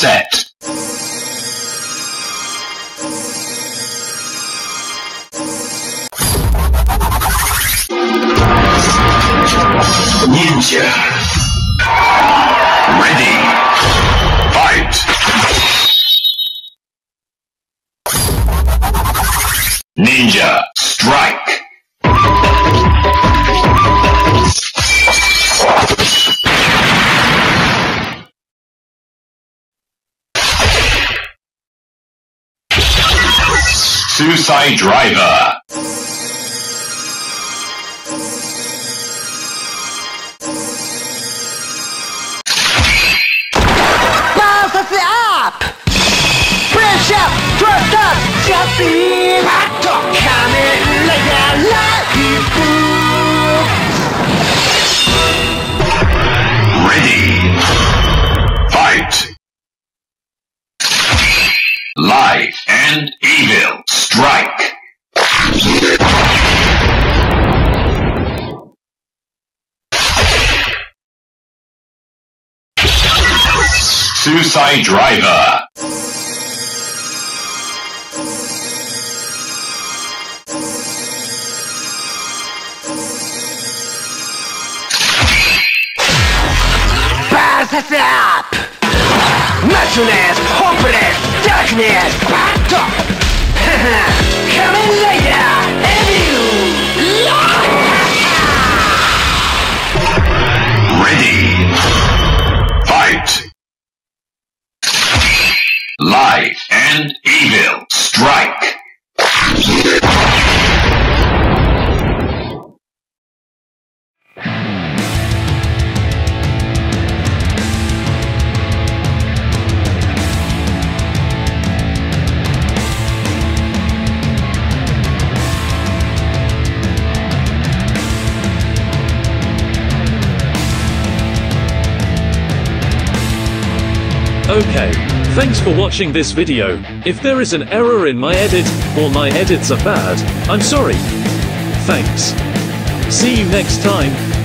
set. Ninja. Ready. Fight. Ninja, strike. Desire Driver. Bounce it up! Press up, thrust up, jump in! Coming like a Desire Driver. It up! Muscleness, hopeless, darkness, Okay, thanks for watching this video. If there is an error in my edit, or my edits are bad, I'm sorry. Thanks. See you next time.